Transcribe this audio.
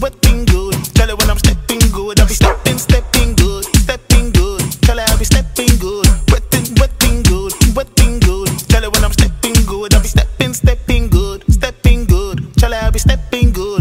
wetting good. Tell her when I'm stepping good. I be stepping, stepping good, stepping good. Tell her I be stepping good. Wetting, wetting good, wetting good. Tell her when I'm stepping good. I be stepping, stepping good, stepping good. Tell her I be stepping good.